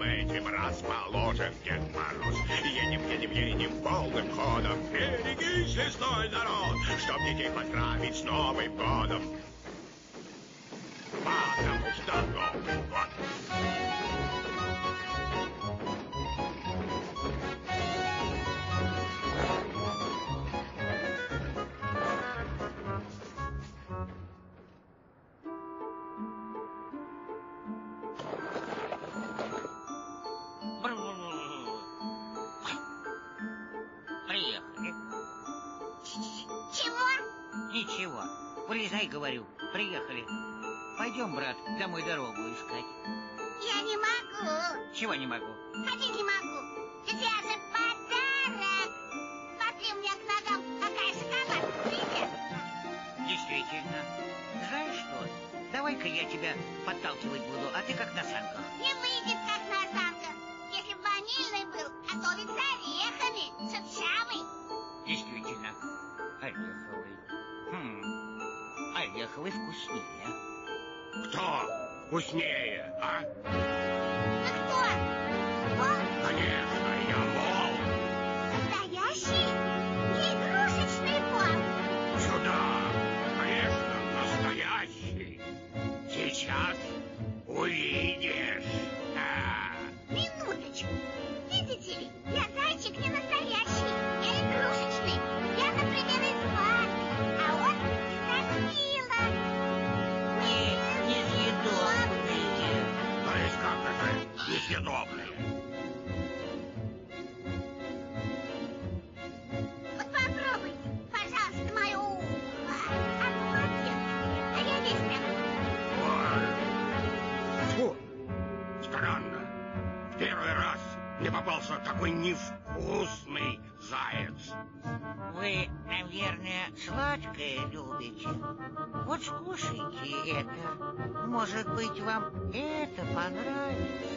всем этим расположен Дед Мороз. Едем, едем, едем полным ходом. Берегись, лесной народ, чтоб детей поздравить с Новым годом. Ничего. Вылезай, говорю. Приехали. Пойдем, брат, домой дорогу искать. Я не могу. Чего не могу? Ходить не могу. Я же подарок. Смотри, у меня к ногам какая шоколадка прилепка. Действительно. Знаешь что? Давай-ка я тебя подталкивать буду, а ты как на санках. Не выйдет, как на санках. Если бы ванильный был, а то ведь с орехами, шершавый. Действительно. Ореховый. Ореховый вкуснее. Кто вкуснее, а? Это несъедобное? Вот попробуйте, пожалуйста, мое ухо. А я весь прям. Фу, странно. В первый раз мне попался такой невкусный заяц. Вы, наверное, сладкое любите. Вот скушайте это. Может быть, вам это понравится.